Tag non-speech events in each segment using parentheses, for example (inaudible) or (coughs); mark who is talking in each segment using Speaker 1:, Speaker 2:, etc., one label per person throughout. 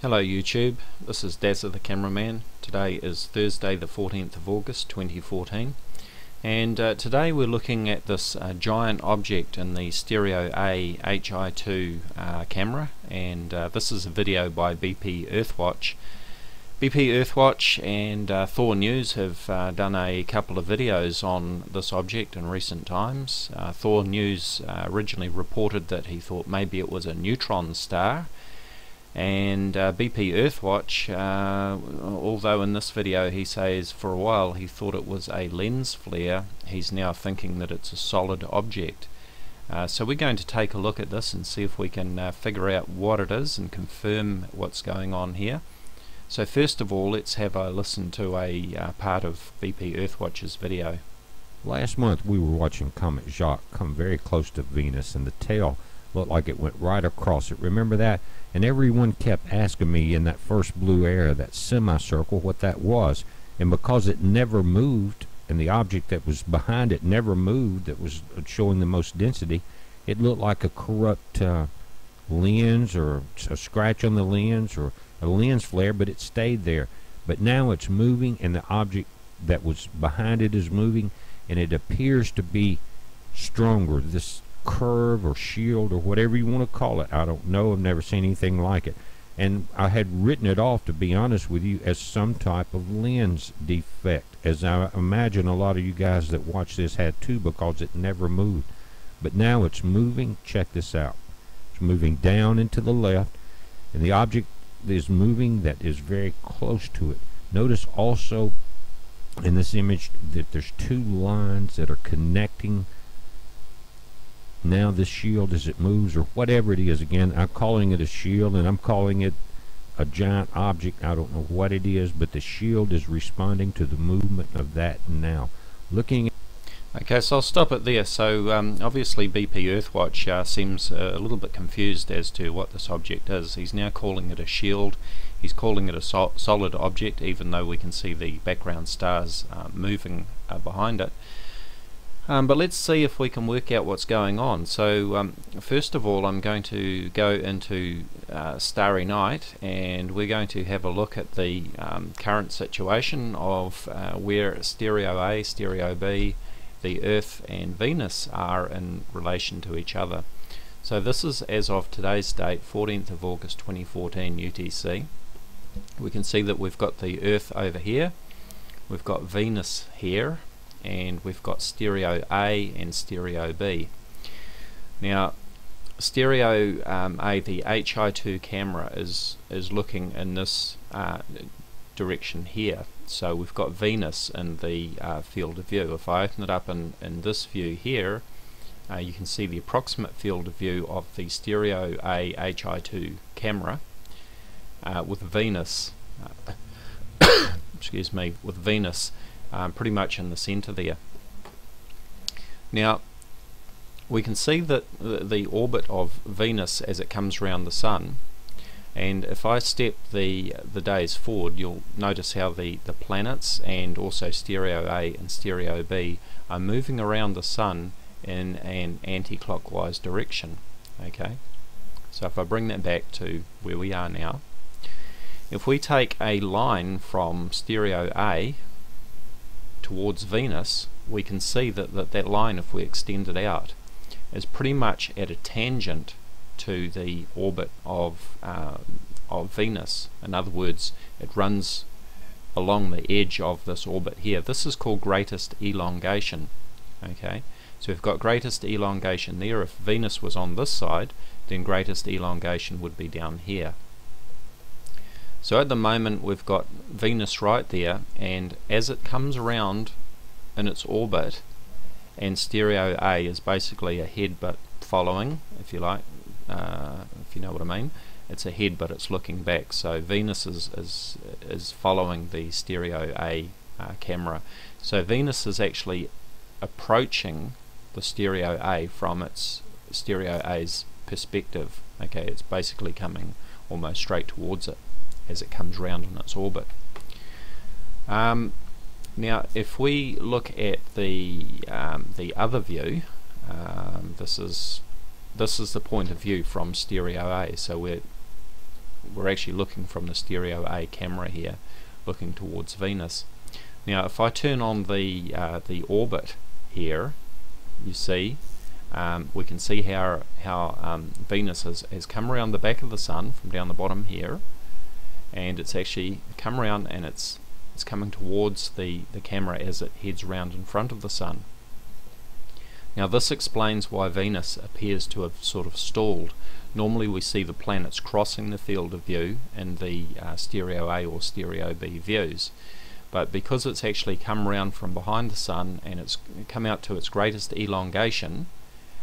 Speaker 1: Hello YouTube, this is Dazza the cameraman. Today is Thursday the 14th of August 2014 and uh, today we're looking at this uh, giant object in the Stereo A HI2 uh, camera and uh, this is a video by BP Earthwatch. BP Earthwatch and uh, Thor News have uh, done a couple of videos on this object in recent times. Thor News originally reported that he thought maybe it was a neutron star and uh, BP Earthwatch uh, although in this video he says for a while he thought it was a lens flare he's now thinking that it's a solid object. Uh, so we're going to take a look at this and see if we can uh, figure out what it is and confirm what's going on here. So first of all let's have a listen to a uh, part of BP Earthwatch's video.
Speaker 2: Last month we were watching Comet Jacques come very close to Venus and the tail looked like it went right across it remember that and everyone kept asking me in that first blue area, that semicircle, what that was. And because it never moved, and the object that was behind it never moved, that was showing the most density, it looked like a corrupt uh, lens or a scratch on the lens or a lens flare, but it stayed there. But now it's moving, and the object that was behind it is moving, and it appears to be stronger. This curve or shield or whatever you want to call it. I don't know. I've never seen anything like it. And I had written it off, to be honest with you, as some type of lens defect, as I imagine a lot of you guys that watch this had too, because it never moved. But now it's moving. Check this out. It's moving down and to the left, and the object is moving that is very close to it. Notice also in this image that there's two lines that are connecting now this shield as it moves or whatever it is again I'm calling it a shield and I'm calling it a giant object I don't know what it is but the shield is responding to the movement of that now looking
Speaker 1: Okay, so I'll stop it there. So um, obviously BP Earthwatch uh, seems uh, a little bit confused as to what this object is. He's now calling it a shield. He's calling it a sol solid object, even though we can see the background stars uh, moving uh, behind it. Um, but let's see if we can work out what's going on. So um, first of all I'm going to go into uh, Starry Night and we're going to have a look at the um, current situation of uh, where Stereo A, Stereo B, the Earth and Venus are in relation to each other. So this is as of today's date 14th of August 2014 UTC. We can see that we've got the Earth over here, we've got Venus here and we've got stereo A and stereo B. Now stereo um, A, the HI2 camera is is looking in this uh, direction here. So we've got Venus in the uh, field of view. If I open it up in, in this view here, uh, you can see the approximate field of view of the stereo A HI2 camera uh, with Venus, (coughs) excuse me, with Venus um, pretty much in the center there. Now we can see that the, the orbit of Venus as it comes around the Sun and if I step the the days forward you'll notice how the, the planets and also stereo A and stereo B are moving around the Sun in an anti-clockwise direction okay so if I bring that back to where we are now if we take a line from stereo A towards Venus, we can see that, that that line, if we extend it out, is pretty much at a tangent to the orbit of, uh, of Venus. In other words, it runs along the edge of this orbit here. This is called greatest elongation. Okay, so we've got greatest elongation there. If Venus was on this side, then greatest elongation would be down here. So at the moment we've got Venus right there and as it comes around in its orbit and stereo A is basically ahead but following if you like uh, if you know what I mean it's ahead but it's looking back. So Venus is, is, is following the stereo A uh, camera. So Venus is actually approaching the stereo A from its stereo A's perspective. Okay it's basically coming almost straight towards it as it comes round on its orbit. Um, now if we look at the um, the other view, um, this is this is the point of view from stereo A. So we're we're actually looking from the stereo A camera here looking towards Venus now if I turn on the uh, the orbit here you see um, we can see how how um, Venus has, has come around the back of the Sun from down the bottom here and it's actually come around and it's it's coming towards the, the camera as it heads round in front of the Sun. Now this explains why Venus appears to have sort of stalled. Normally we see the planets crossing the field of view in the uh, stereo A or stereo B views but because it's actually come around from behind the Sun and it's come out to its greatest elongation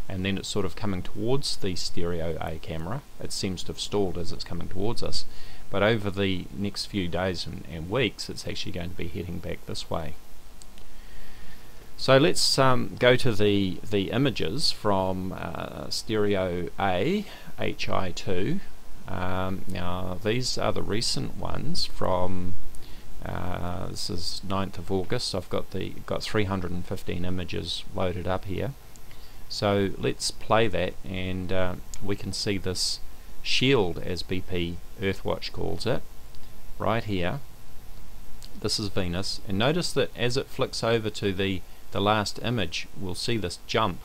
Speaker 1: and then it's sort of coming towards the stereo A camera it seems to have stalled as it's coming towards us but over the next few days and, and weeks it's actually going to be heading back this way. So let's um, go to the the images from uh, stereo A HI2 um, now these are the recent ones from uh, this is 9th of August. I've got the got 315 images loaded up here. So let's play that and uh, we can see this shield as BP Earthwatch calls it right here. This is Venus. And notice that as it flicks over to the the last image we'll see this jump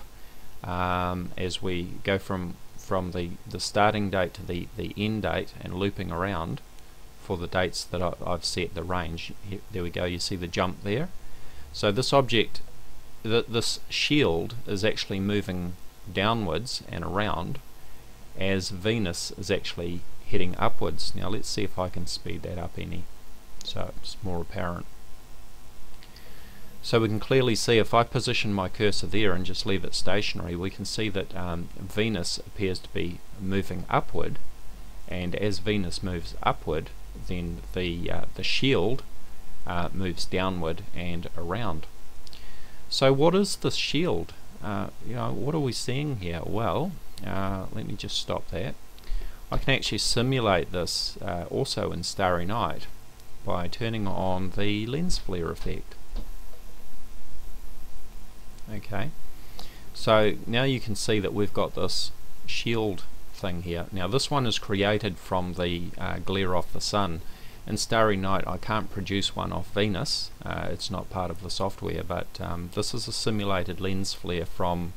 Speaker 1: um, as we go from from the the starting date to the the end date and looping around for the dates that I, have set the range. Here, there we go. You see the jump there. So this object th this shield is actually moving downwards and around as Venus is actually heading upwards. Now let's see if I can speed that up any so it's more apparent. So we can clearly see if I position my cursor there and just leave it stationary we can see that um, Venus appears to be moving upward and as Venus moves upward then the, uh, the shield uh, moves downward and around. So what is this shield? Uh, you know, what are we seeing here? Well, uh, let me just stop that. I can actually simulate this uh, also in Starry Night by turning on the lens flare effect. Okay, so now you can see that we've got this shield thing here. Now this one is created from the uh, glare off the sun. In Starry Night I can't produce one off Venus, uh, it's not part of the software, but um, this is a simulated lens flare from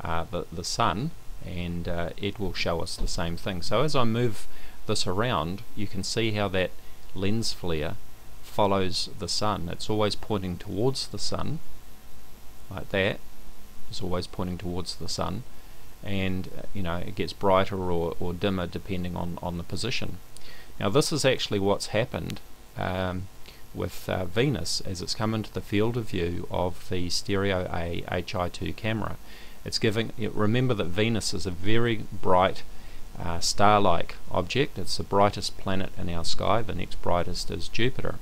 Speaker 1: uh, the, the sun and uh, it will show us the same thing. So as I move this around you can see how that lens flare follows the sun. It's always pointing towards the sun like that. It's always pointing towards the sun and uh, you know it gets brighter or, or dimmer depending on, on the position. Now this is actually what's happened um, with uh, Venus as it's come into the field of view of the Stereo A HI2 camera. It's giving. Remember that Venus is a very bright uh, star-like object. It's the brightest planet in our sky. The next brightest is Jupiter.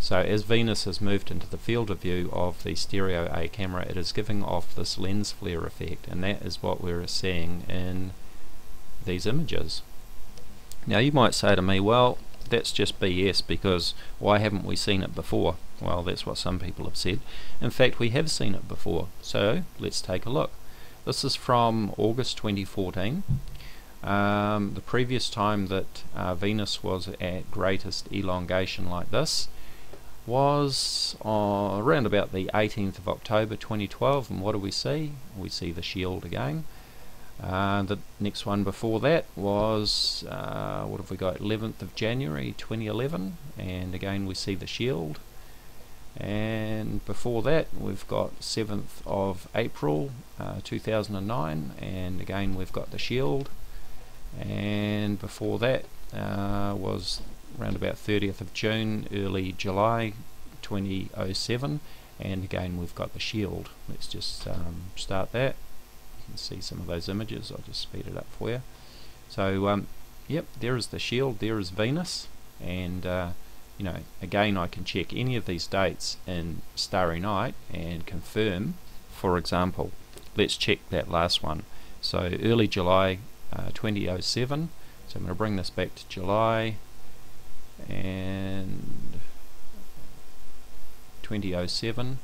Speaker 1: So as Venus has moved into the field of view of the stereo A camera, it is giving off this lens flare effect, and that is what we're seeing in these images. Now you might say to me, well, that's just BS because why haven't we seen it before? Well, that's what some people have said. In fact, we have seen it before, so let's take a look. This is from August 2014. Um, the previous time that uh, Venus was at greatest elongation like this was uh, around about the 18th of October 2012 and what do we see? We see the shield again. Uh, the next one before that was, uh, what have we got, 11th of January 2011 and again we see the shield and before that we've got 7th of April uh, 2009 and again we've got the shield. And before that uh, was around about 30th of June early July 2007 and again we've got the shield. Let's just um, start that. You can see some of those images. I'll just speed it up for you. So um, yep there is the shield there is Venus and uh, you know, again I can check any of these dates in Starry Night and confirm, for example, let's check that last one. So early July uh, 2007, so I'm going to bring this back to July and 2007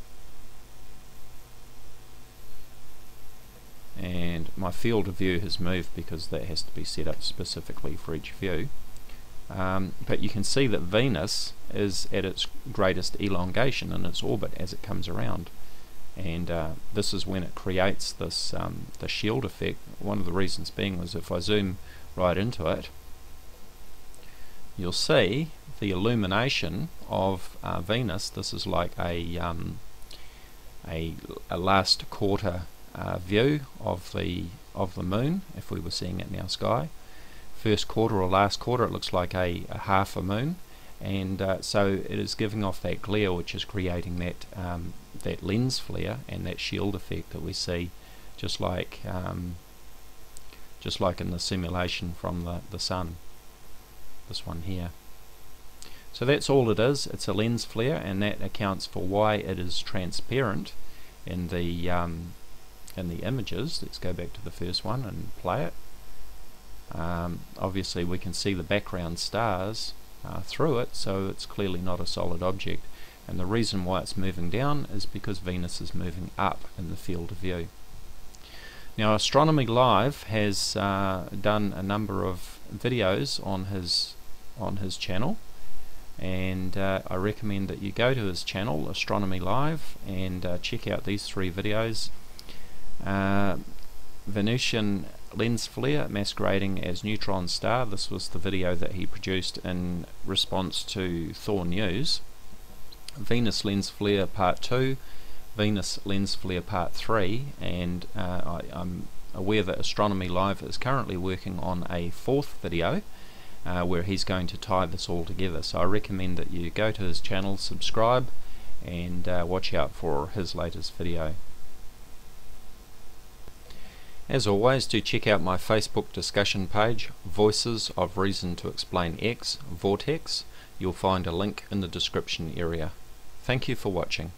Speaker 1: and my field of view has moved because that has to be set up specifically for each view Um, but you can see that Venus is at its greatest elongation in its orbit as it comes around. And uh, this is when it creates this um, the shield effect. One of the reasons being was if I zoom right into it you'll see the illumination of uh, Venus. This is like a um, a, a, last quarter uh, view of the of the moon if we were seeing it in our sky first quarter or last quarter it looks like a, a half a moon. And uh, so it is giving off that glare which is creating that um, that lens flare and that shield effect that we see just like um, just like in the simulation from the, the sun this one here. So that's all it is. It's a lens flare and that accounts for why it is transparent in the um, in the images. Let's go back to the first one and play it um, obviously we can see the background stars uh, through it so it's clearly not a solid object. And the reason why it's moving down is because Venus is moving up in the field of view. Now Astronomy Live has uh, done a number of videos on his on his channel. And uh, I recommend that you go to his channel Astronomy Live and uh, check out these three videos. Uh, Venusian lens flare masquerading as neutron star. This was the video that he produced in response to Thor News. Venus lens flare part 2, Venus lens flare part 3 and uh, I, am aware that Astronomy Live is currently working on a fourth video uh, where he's going to tie this all together. So I recommend that you go to his channel, subscribe and uh, watch out for his latest video. As always, do check out my Facebook discussion page, Voices of Reason to Explain X, Vortex. You'll find a link in the description area. Thank you for watching.